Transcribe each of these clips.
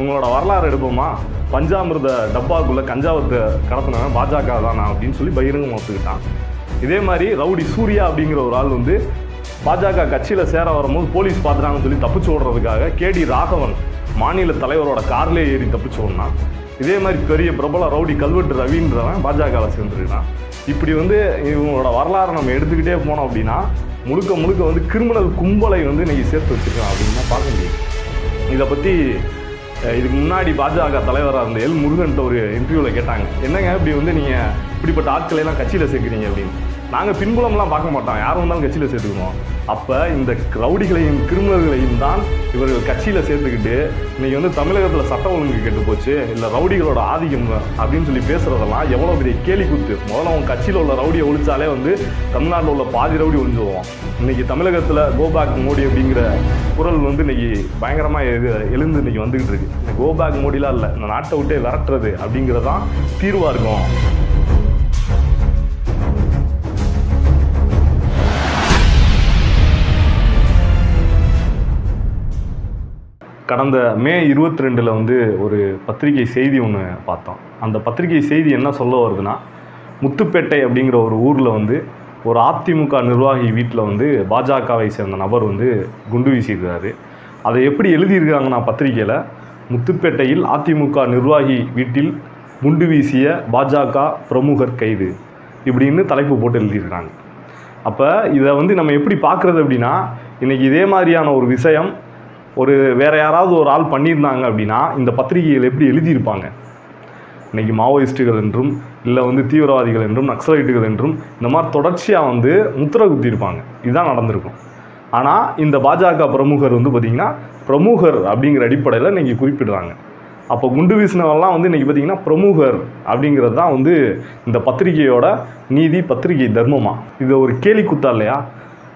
உங்களோட வரலாறு எடுப்போமா? பஞ்சாமிர்த டப்பாக்குள்ள கஞ்சாவத்தை கடத்தினவன் பாஜக தானா அப்படின்னு சொல்லி பகிரங்கம் ஒத்துக்கிட்டான். இதே மாதிரி ரவுடி சூர்யா அப்படிங்கிற ஒரு ஆள் வந்து பாஜக கட்சியில் சேர வரும்போது போலீஸ் பார்த்துட்டாங்கன்னு சொல்லி தப்பிச்சு ஓடுறதுக்காக கேடி ராகவன் மாநில தலைவரோட கார்லேயே ஏறி தப்பிச்சு ஓடினான். இதே மாதிரி பெரிய பிரபல ரவுடி கல்வெட்டு ரவின்றவன் பாஜகவில் சேர்ந்துருக்கான். இப்படி வந்து இவங்களோட வரலாறை நம்ம எடுத்துக்கிட்டே போனோம் அப்படின்னா முழுக்க முழுக்க வந்து கிரிமினல் கும்பலை வந்து நீங்கள் சேர்த்து வச்சுருக்கான் அப்படின்னு தான் பார்க்க முடியும். இதை பற்றி இதுக்கு முன்னாடி பாஜக தலைவராக இருந்த எல் முருகன்ட்ட ஒரு இன்டர்வியூவில் கேட்டாங்க. என்னங்க இப்படி வந்து நீங்கள் இப்படிப்பட்ட ஆட்களை எல்லாம் கட்சியில் சேர்க்குறீங்க அப்படின்னு. நாங்கள் பின்புலம்லாம் பார்க்க மாட்டோம். யாரும் வந்தாலும் கட்சியில் சேர்த்துக்கணும் அப்போ இந்த ரவுடிகளையும் கிரிமினல்களையும் தான் இவர்கள் கட்சியில் சேர்த்துக்கிட்டு இன்னைக்கு வந்து தமிழகத்தில் சட்டம் ஒழுங்கு கெட்டு போச்சு. இல்லை ரவுடிகளோட ஆதிக்கம் அப்படின்னு சொல்லி பேசுகிறதெல்லாம் எவ்வளோ பெரிய கேலி குத்து. முதல்ல அவன் கட்சியில் உள்ள ரவுடியை ஒழிச்சாலே வந்து தமிழ்நாட்டில் உள்ள பாதி ரவுடி ஒழிஞ்சுவோம் இன்னைக்கு தமிழகத்தில் கோபாக் மோடி அப்படிங்கிற குரல் வந்து இன்னைக்கு பயங்கரமாக எழு எழுந்து இன்னைக்கு வந்துகிட்டு இருக்கு. கோபாக் மோடிலாம் இல்லை இந்த நாட்டை விட்டே விரட்டுறது அப்படிங்கிறதான் தீர்வாக இருக்கும். கடந்த மே இருபத்தி ரெண்டில் வந்து ஒரு பத்திரிகை செய்தி ஒன்று பார்த்தோம். அந்த பத்திரிகை செய்தி என்ன சொல்ல வருதுன்னா முத்துப்பேட்டை அப்படிங்கிற ஒரு ஊரில் வந்து ஒரு அதிமுக நிர்வாகி வீட்டில் வந்து பாஜகவை சேர்ந்த நபர் வந்து குண்டு வீசியிருக்காரு. அதை எப்படி எழுதியிருக்காங்கன்னா பத்திரிகையில் முத்துப்பேட்டையில் அதிமுக நிர்வாகி வீட்டில் குண்டு வீசிய பாஜக பிரமுகர் கைது இப்படின்னு தலைப்பு போட்டு எழுதியிருக்காங்க. அப்போ இதை வந்து நம்ம எப்படி பார்க்குறது அப்படின்னா இன்றைக்கி இதே மாதிரியான ஒரு விஷயம் ஒரு வேறு யாராவது ஒரு ஆள் பண்ணியிருந்தாங்க அப்படின்னா இந்த பத்திரிகைகள் எப்படி எழுதியிருப்பாங்க? இன்னைக்கு மாவோயிஸ்ட்டுகள் என்றும் இல்லை வந்து தீவிரவாதிகள் என்றும் நக்சலைட்டுகள் என்றும் இந்த மாதிரி தொடர்ச்சியாக வந்து முத்திர குத்திருப்பாங்க இதுதான் நடந்திருக்கும். ஆனால் இந்த பாஜக பிரமுகர் வந்து பார்த்திங்கன்னா பிரமுகர் அப்படிங்கிற அடிப்படையில் இன்றைக்கி குறிப்பிடுறாங்க. அப்போ குண்டு வீசினவெல்லாம் வந்து இன்றைக்கி பார்த்திங்கன்னா பிரமுகர் அப்படிங்கிறது தான் வந்து இந்த பத்திரிகையோட நீதி பத்திரிகை தர்மமாக இது ஒரு கேலி குத்தா இல்லையா?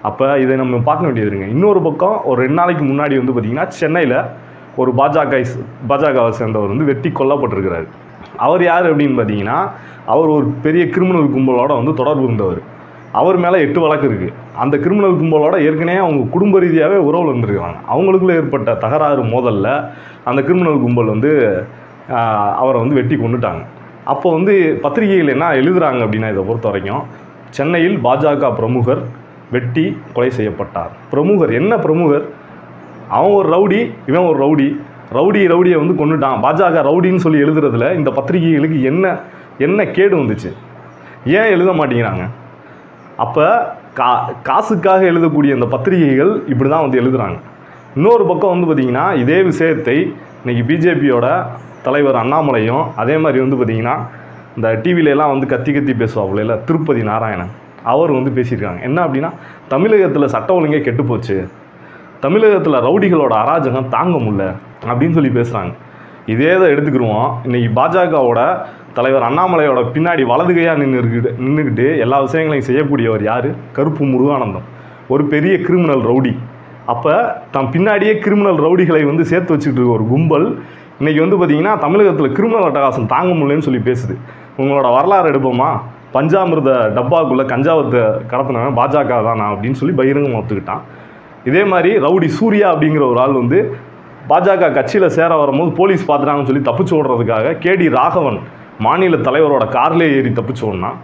அப்போ இதை நம்ம பார்க்க வேண்டியதுங்க இன்னொரு பக்கம் ஒரு ரெண்டு நாளைக்கு முன்னாடி வந்து பார்த்திங்கன்னா சென்னையில் ஒரு பாஜக பாஜகவை சேர்ந்தவர் வந்து வெட்டி கொல்லப்பட்டிருக்கிறார். அவர் யார் அப்படின்னு பார்த்தீங்கன்னா அவர் ஒரு பெரிய கிரிமினல் கும்பலோட வந்து தொடர்பு இருந்தவர் அவர் மேலே எட்டு வழக்கு இருக்குது அந்த கிரிமினல் கும்பலோட ஏற்கனவே அவங்க குடும்ப ரீதியாகவே உறவில் இருந்திருக்காங்க. அவங்களுக்குள்ள ஏற்பட்ட தகராறு மோதலில் அந்த கிரிமினல் கும்பல் வந்து அவரை வந்து வெட்டி கொண்டுட்டாங்க அப்போ வந்து பத்திரிகைகள் என்ன எழுதுகிறாங்க அப்படின்னா இதை பொறுத்த வரைக்கும் சென்னையில் பாஜக பிரமுகர் வெட்டி கொலை செய்யப்பட்டார். பிரமுகர் என்ன பிரமுகர்? அவன் ஒரு ரவுடி இவன் ஒரு ரவுடி. ரவுடி ரவுடியை வந்து கொண்டுட்டான் பாஜக ரவுடின்னு சொல்லி எழுதுறதுல இந்த பத்திரிகைகளுக்கு என்ன என்ன கேடு வந்துச்சு? ஏன் எழுத மாட்டேங்கிறாங்க? அப்போ கா காசுக்காக எழுதக்கூடிய இந்த பத்திரிகைகள் இப்படி தான் வந்து எழுதுகிறாங்க இன்னொரு பக்கம் வந்து பார்த்திங்கன்னா இதே விஷயத்தை இன்றைக்கி பிஜேபியோட தலைவர் அண்ணாமலையும் அதே மாதிரி வந்து பார்த்திங்கன்னா இந்த டிவிலெலாம் வந்து கத்தி கத்தி பேசுவாப்புல இல்லை திருப்பதி நாராயணன். அவர் வந்து பேசியிருக்காங்க. என்ன அப்படின்னா தமிழகத்தில் சட்ட ஒழுங்கே கெட்டுப்போச்சு தமிழகத்தில் ரவுடிகளோட அராஜகம் தாங்க முடில அப்படின்னு சொல்லி பேசுகிறாங்க இதே தான் எடுத்துக்கிருவோம். இன்றைக்கி பாஜகவோட தலைவர் அண்ணாமலையோட பின்னாடி வலதுகையாக நின்று நின்றுக்கிட்டு எல்லா விஷயங்களையும் செய்யக்கூடியவர் யார்? கருப்பு முருகானந்தம். ஒரு பெரிய கிரிமினல் ரவுடி. அப்போ தம் பின்னாடியே கிரிமினல் ரவுடிகளை வந்து சேர்த்து வச்சுக்கிட்டு இருக்க ஒரு கும்பல். இன்றைக்கி வந்து பார்த்திங்கன்னா தமிழகத்தில் கிரிமினல் அட்டகாசம் தாங்க முடியலன்னு சொல்லி பேசுது. உங்களோட வரலாறு எடுப்போமா? பஞ்சாமிர்த டப்பாக்குள்ளே கஞ்சாவத்தை கடத்தினவன் பாஜக தானா அப்படின்னு சொல்லி பகிரங்கமாக ஒத்துக்கிட்டான். இதே மாதிரி ரவுடி சூர்யா அப்படிங்கிற ஒரு ஆள் வந்து பாஜக கட்சியில் சேர வரும்போது போலீஸ் பார்த்துட்டாங்கன்னு சொல்லி தப்பிச்சு ஓடுறதுக்காக கேடி ராகவன் மாநில தலைவரோட கார்லேயே ஏறி தப்பிச்சு ஓடினான்.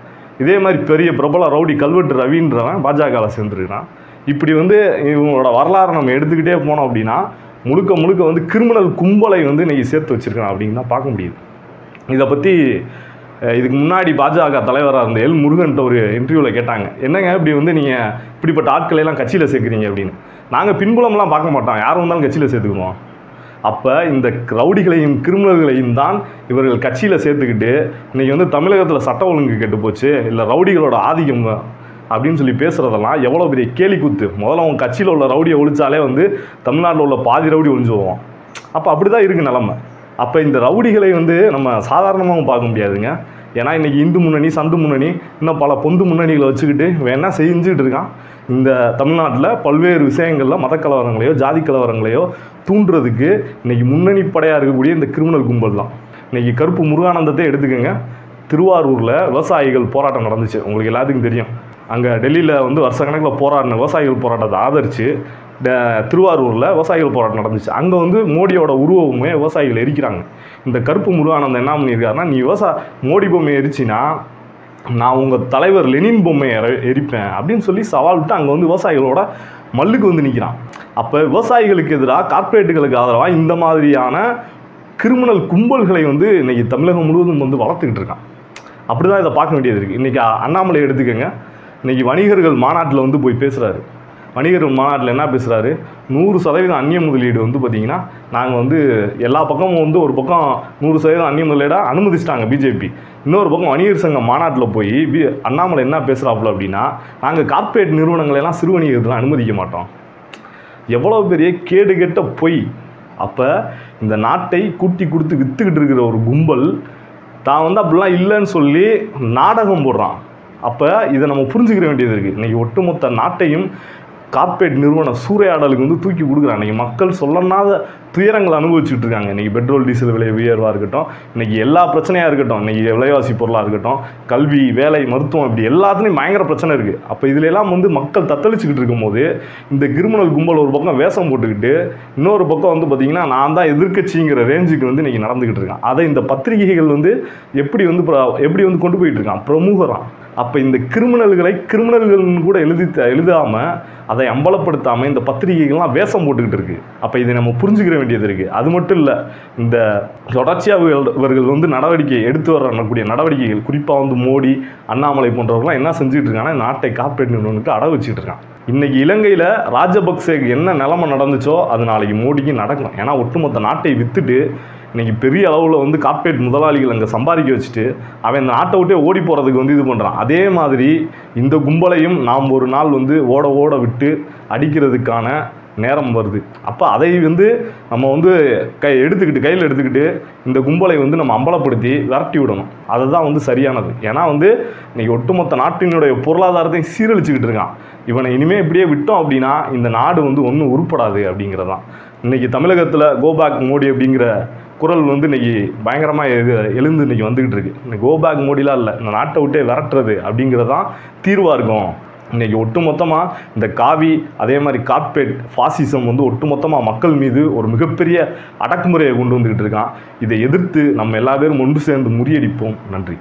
இதே மாதிரி பெரிய பிரபல ரவுடி கல்வெட்டு ரவின்றவன் பாஜகவில் சேர்ந்துருக்கிறான். இப்படி வந்து இவங்களோட வரலாறை நம்ம எடுத்துக்கிட்டே போனோம் அப்படின்னா முழுக்க முழுக்க வந்து கிரிமினல் கும்பலை வந்து இன்றைக்கி சேர்த்து வச்சுருக்கான் அப்படின்னு தான் பார்க்க முடியுது. இதை பற்றி இதுக்கு முன்னாடி பாஜக தலைவராக இருந்த எல் முருகன்ட்ட ஒரு இன்டர்வியூவில் கேட்டாங்க. என்னங்க இப்படி வந்து நீங்கள் இப்படிப்பட்ட ஆட்களை எல்லாம் கட்சியில் சேர்க்குறீங்க அப்படின்னு. நாங்கள் பின்புலம்லாம் பார்க்க மாட்டோம். யாரும் வந்தாலும் கட்சியில் சேர்த்துக்குவோம். அப்போ இந்த ரவுடிகளையும் கிரிமினல்களையும் தான் இவர்கள் கட்சியில் சேர்த்துக்கிட்டு இன்றைக்கி வந்து தமிழகத்தில் சட்ட ஒழுங்கு கெட்டு போச்சு இல்லை ரவுடிகளோட ஆதிக்கம் அப்படின்னு சொல்லி பேசுகிறதெல்லாம் எவ்வளோ பெரிய கேலி குத்து முதல்ல அவங்க கட்சியில் உள்ள ரவுடியை ஒழிச்சாலே வந்து தமிழ்நாட்டில் உள்ள பாதி ரவுடி ஒழிஞ்சு போவோம் அப்போ அப்படி தான் இருக்குது நிலமை. அப்போ இந்த ரவுடிகளை வந்து நம்ம சாதாரணமாக பார்க்க முடியாதுங்க. ஏன்னா இன்றைக்கி இந்து முன்னணி சந்து முன்னணி இன்னும் பல பொந்து முன்னணிகளை வச்சுக்கிட்டு வேணால் செஞ்சுட்டு இருக்கான்? இந்த தமிழ்நாட்டில் பல்வேறு விஷயங்களில் மத கலவரங்களையோ ஜாதி கலவரங்களையோ தூண்டுறதுக்கு இன்றைக்கி முன்னணி படையாக இருக்கக்கூடிய இந்த கிரிமினல் கும்பல் தான். இன்றைக்கி கருப்பு முருகானந்தத்தை எடுத்துக்கோங்க. திருவாரூரில் விவசாயிகள் போராட்டம் நடந்துச்சு. உங்களுக்கு எல்லாத்துக்கும் தெரியும். அங்கே டெல்லியில் வந்து வருஷக்கணக்கில் போராடின விவசாயிகள் போராட்டத்தை ஆதரித்து திருவாரூரில் விவசாயிகள் போராட்டம் நடந்துச்சு. அங்கே வந்து மோடியோட உருவமே விவசாயிகள் எரிக்கிறாங்க. இந்த கருப்பு முருகானந்தம் என்ன பண்ணியிருக்காருன்னா நீ விவசாய மோடி பொம்மை எரிச்சின்னா நான் உங்கள் தலைவர் லெனின் பொம்மையை எரிப்பேன் அப்படின்னு சொல்லி சவால் விட்டு அங்கே வந்து விவசாயிகளோட மல்லுக்கு வந்து நிற்கிறான் அப்போ விவசாயிகளுக்கு எதிராக கார்ப்பரேட்டுகளுக்கு ஆதரவாக இந்த மாதிரியான கிரிமினல் கும்பல்களை வந்து இன்றைக்கி தமிழகம் முழுவதும் வந்து வளர்த்துக்கிட்டு இருக்கான். அப்படி தான் இதை பார்க்க வேண்டியது இருக்குது இன்றைக்கி அண்ணாமலை எடுத்துக்கோங்க. இன்றைக்கி வணிகர்கள் மாநாட்டில் வந்து போய் பேசுகிறாரு வணிகர் மாநாட்டில் என்ன பேசுகிறாரு நூறு சதவீதம் அந்நிய முதலீடு வந்து பார்த்திங்கன்னா நாங்கள் வந்து எல்லா பக்கமும் வந்து ஒரு பக்கம் நூறு சதவீதம் அந்நிய முதலீடாக அனுமதிச்சிட்டாங்க பிஜேபி. இன்னொரு பக்கம் வணிகர் சங்க மாநாட்டில் போய் பி அண்ணாமலை என்ன பேசுகிறாப்புல அப்படின்னா நாங்கள் கார்ப்பரேட் நிறுவனங்களை எல்லாம் சிறு வணிகத்தில் அனுமதிக்க மாட்டோம். எவ்வளோ பெரிய கேடு கெட்ட பொய். அப்போ இந்த நாட்டை கூட்டி கொடுத்து விற்றுக்கிட்டு இருக்கிற ஒரு கும்பல் தான் வந்து அப்படிலாம் இல்லைன்னு சொல்லி நாடகம் போடுறான். அப்போ இதை நம்ம புரிஞ்சுக்கிற வேண்டியது இருக்குது இன்றைக்கி ஒட்டுமொத்த நாட்டையும் கார்பரேட் நிறுவன சூறையாடலுக்கு வந்து தூக்கி கொடுக்குறாங்க. இன்றைக்கி மக்கள் சொல்லணாத துயரங்கள் அனுபவிச்சுட்டு இருக்காங்க. இன்றைக்கி பெட்ரோல் டீசல் விலை உயர்வாக இருக்கட்டும் இன்றைக்கி எல்லா பிரச்சனையாக இருக்கட்டும் இன்றைக்கி விலைவாசி பொருளாக இருக்கட்டும் கல்வி வேலை மருத்துவம் இப்படி எல்லாத்துலேயும் பயங்கர பிரச்சனை இருக்குது அப்போ இதிலெல்லாம் வந்து மக்கள் தத்தளிச்சுக்கிட்டு இருக்கும்போது இந்த கிரிமினல் கும்பல் ஒரு பக்கம் வேஷம் போட்டுக்கிட்டு இன்னொரு பக்கம் வந்து பார்த்திங்கன்னா நான் தான் எதிர்க்கட்சிங்கிற ரேஞ்சுக்கு வந்து இன்றைக்கி நடந்துக்கிட்டு இருக்கேன். அதை இந்த பத்திரிகைகள் வந்து எப்படி வந்து எப்படி வந்து கொண்டு போயிட்டு இருக்கான்? பிரமுகரான். அப்போ இந்த கிரிமினல்களை கிரிமினல்கள்னு கூட எழுதி எழுதாமல் அதை அம்பலப்படுத்தாமல் இந்த பத்திரிகைகள்லாம் வேஷம் போட்டுக்கிட்டு இருக்குது அப்போ இதை நம்ம புரிஞ்சுக்கிற வேண்டியது இருக்குது அது மட்டும் இல்லை இந்த தொடர்ச்சியாக இவர்கள் வந்து நடவடிக்கை எடுத்து வரக்கூடிய நடவடிக்கைகள் குறிப்பாக வந்து மோடி அண்ணாமலை போன்றவர்கள்லாம் என்ன செஞ்சுட்டு இருக்காங்கன்னா நாட்டை கார்ப்பரேட் நிறுவனத்துக்கு அட வச்சுட்டு இருக்கான் இன்றைக்கி இலங்கையில் ராஜபக்சேக்கு என்ன நிலமை நடந்துச்சோ அது நாளைக்கு மோடிக்கு நடக்கும். ஏன்னா ஒட்டுமொத்த நாட்டை விற்றுட்டு இன்றைக்கி பெரிய அளவில் வந்து கார்ப்பரேட் முதலாளிகள் அங்கே சம்பாதிக்க வச்சுட்டு அவன் இந்த நாட்டை விட்டே ஓடி போகிறதுக்கு வந்து இது பண்ணுறான் அதே மாதிரி இந்த கும்பலையும் நாம் ஒரு நாள் வந்து ஓட ஓட விட்டு அடிக்கிறதுக்கான நேரம் வருது. அப்போ அதை வந்து நம்ம வந்து கை எடுத்துக்கிட்டு கையில் எடுத்துக்கிட்டு இந்த கும்பலை வந்து நம்ம அம்பலப்படுத்தி விரட்டி விடணும். அதுதான் வந்து சரியானது. ஏன்னா வந்து இன்றைக்கி ஒட்டுமொத்த நாட்டினுடைய பொருளாதாரத்தையும் சீரழிச்சுக்கிட்டு இருக்கான். இவனை இனிமேல் இப்படியே விட்டோம் அப்படின்னா இந்த நாடு வந்து ஒன்றும் உருப்படாது அப்படிங்கிறதான். இன்றைக்கி தமிழகத்தில் கோபாக் மோடி அப்படிங்கிற குரல் வந்து இன்றைக்கி பயங்கரமாக இது எழுந்து இன்றைக்கி வந்துக்கிட்டு இருக்கு. இந்த கோபேக் மோடிலாம் இல்லை. இந்த நாட்டை விட்டே விரட்டுறது அப்படிங்கிறதான் தீர்வாக இருக்கும். இன்னைக்கு ஒட்டுமொத்தமாக இந்த காவி அதே மாதிரி கார்ப்பரேட் ஃபாசிசம் வந்து ஒட்டுமொத்தமாக மக்கள் மீது ஒரு மிகப்பெரிய அடக்குமுறையை கொண்டு வந்துக்கிட்டு இருக்கான். இதை எதிர்த்து நம்ம எல்லா பேரும் ஒன்று சேர்ந்து முறியடிப்போம். நன்றி.